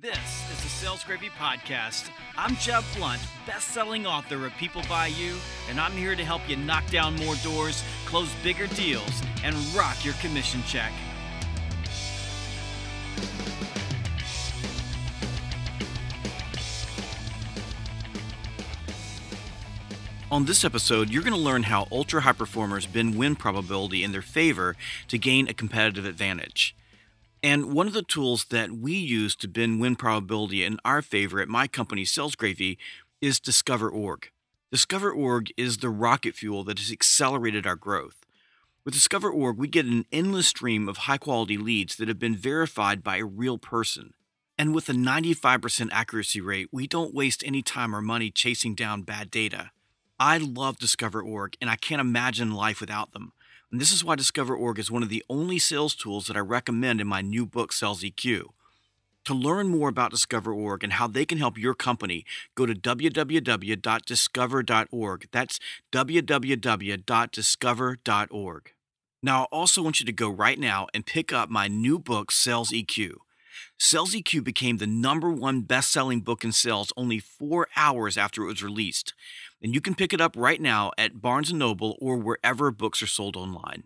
This is the Sales Gravy Podcast. I'm Jeb Blount, best-selling author of People Buy You, and I'm here to help you knock down more doors, close bigger deals, and rock your commission check. On this episode, you're going to learn how ultra high performers bend win probability in their favor to gain a competitive advantage. And one of the tools that we use to bend win probability in our favor at my company, Sales Gravy, is Discover.org. Discover.org is the rocket fuel that has accelerated our growth. With Discover.org, we get an endless stream of high quality leads that have been verified by a real person. And with a 95% accuracy rate, we don't waste any time or money chasing down bad data. I love Discover.org, and I can't imagine life without them. And this is why Discover.org is one of the only sales tools that I recommend in my new book, Sales EQ. To learn more about Discover.org and how they can help your company, go to www.discover.org. That's www.discover.org. Now, I also want you to go right now and pick up my new book, Sales EQ. EQ became the number one best selling book in sales only four hours after it was released. And you can pick it up right now at Barnes & Noble or wherever books are sold online.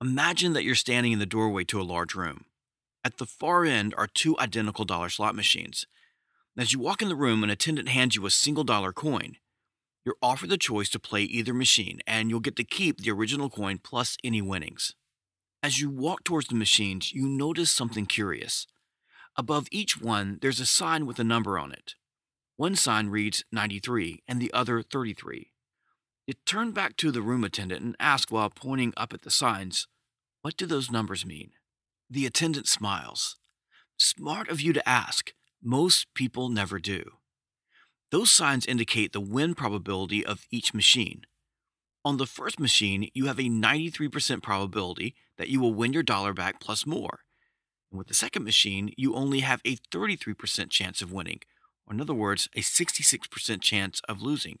Imagine that you're standing in the doorway to a large room. At the far end are two identical dollar slot machines. As you walk in the room, an attendant hands you a single dollar coin. You're offered the choice to play either machine, and you'll get to keep the original coin plus any winnings. As you walk towards the machines, you notice something curious. Above each one, there's a sign with a number on it. One sign reads 93 and the other 33. You turn back to the room attendant and ask while pointing up at the signs, What do those numbers mean? The attendant smiles. Smart of you to ask. Most people never do. Those signs indicate the win probability of each machine. On the first machine, you have a 93% probability that you will win your dollar back plus more. And with the second machine, you only have a 33% chance of winning, or in other words, a 66% chance of losing.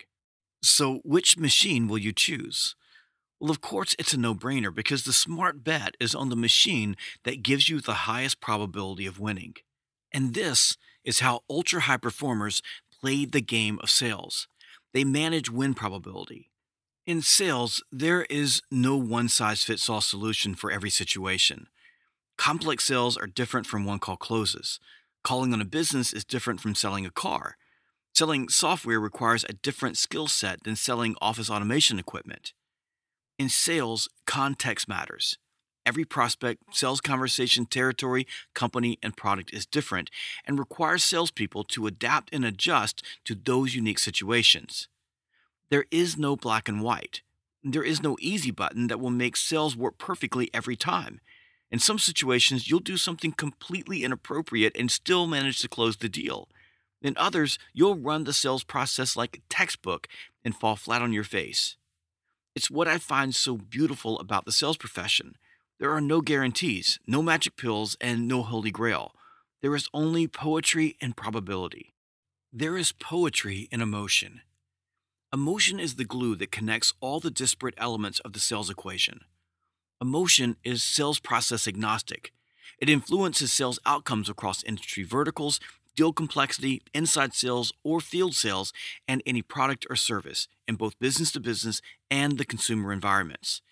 So, which machine will you choose? Well, of course, it's a no brainer because the smart bet is on the machine that gives you the highest probability of winning. And this is how ultra high performers play the game of sales. They manage win probability. In sales, there is no one size fits all solution for every situation. Complex sales are different from one call closes. Calling on a business is different from selling a car. Selling software requires a different skill set than selling office automation equipment. In sales, context matters. Every prospect, sales conversation, territory, company, and product is different and requires salespeople to adapt and adjust to those unique situations. There is no black and white. There is no easy button that will make sales work perfectly every time. In some situations, you'll do something completely inappropriate and still manage to close the deal. In others, you'll run the sales process like a textbook and fall flat on your face. It's what I find so beautiful about the sales profession. There are no guarantees, no magic pills, and no holy grail. There is only poetry and probability. There is poetry in emotion. Emotion is the glue that connects all the disparate elements of the sales equation. Emotion is sales process agnostic. It influences sales outcomes across industry verticals, deal complexity, inside sales, or field sales, and any product or service in both business to business and the consumer environments.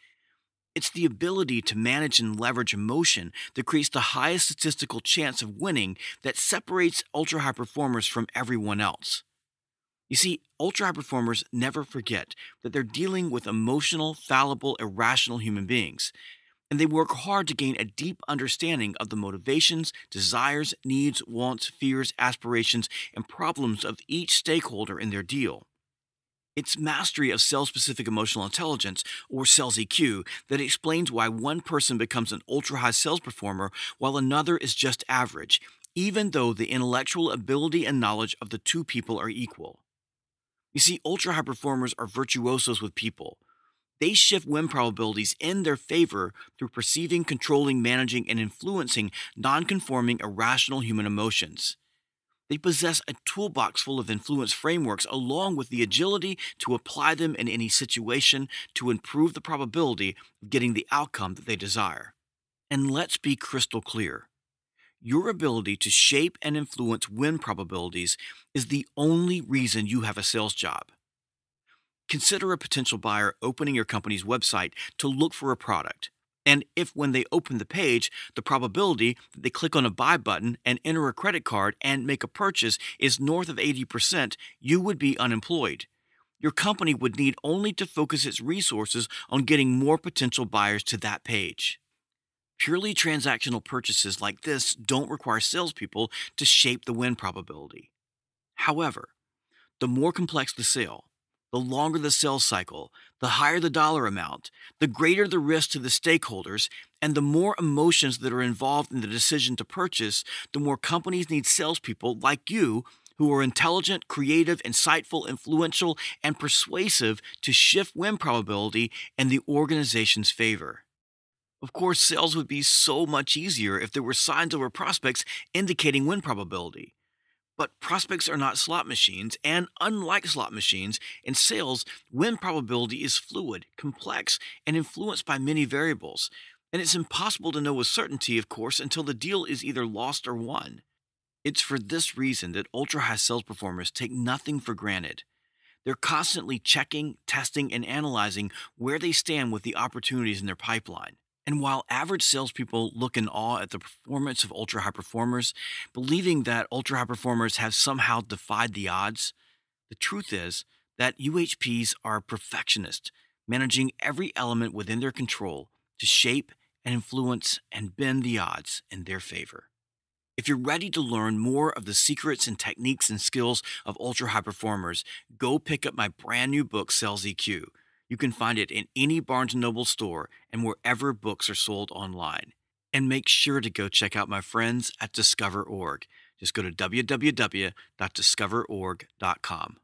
It's the ability to manage and leverage emotion that creates the highest statistical chance of winning that separates ultra high performers from everyone else. You see, ultra high performers never forget that they're dealing with emotional, fallible, irrational human beings. And they work hard to gain a deep understanding of the motivations, desires, needs, wants, fears, aspirations, and problems of each stakeholder in their deal. It's mastery of sales specific emotional intelligence, or sales EQ, that explains why one person becomes an ultra high sales performer while another is just average, even though the intellectual ability and knowledge of the two people are equal. You see, ultra high performers are virtuosos with people. They shift win probabilities in their favor through perceiving, controlling, managing, and influencing non conforming, irrational human emotions. They possess a toolbox full of influence frameworks along with the agility to apply them in any situation to improve the probability of getting the outcome that they desire. And let's be crystal clear Your ability to shape and influence win probabilities is the only reason you have a sales job. Consider a potential buyer opening your company's website to look for a product. And if, when they open the page, the probability that they click on a buy button and enter a credit card and make a purchase is north of 80%, you would be unemployed. Your company would need only to focus its resources on getting more potential buyers to that page. Purely transactional purchases like this don't require salespeople to shape the win probability. However, the more complex the sale, the longer the sales cycle, the higher the dollar amount, the greater the risk to the stakeholders, and the more emotions that are involved in the decision to purchase, the more companies need salespeople like you who are intelligent, creative, insightful, influential, and persuasive to shift win probability in the organization's favor. Of course, sales would be so much easier if there were signs over prospects indicating win probability. But prospects are not slot machines, and unlike slot machines, in sales, win probability is fluid, complex, and influenced by many variables. And it's impossible to know with certainty, of course, until the deal is either lost or won. It's for this reason that ultra high sales performers take nothing for granted. They're constantly checking, testing, and analyzing where they stand with the opportunities in their pipeline. And while average salespeople look in awe at the performance of ultra high performers, believing that ultra high performers have somehow defied the odds, the truth is that UHPs are perfectionists, managing every element within their control to shape and influence and bend the odds in their favor. If you're ready to learn more of the secrets and techniques and skills of ultra high performers, go pick up my brand new book, Sales EQ you can find it in any Barnes & Noble store and wherever books are sold online. And make sure to go check out my friends at Discover.org. Just go to www.discover.org.com.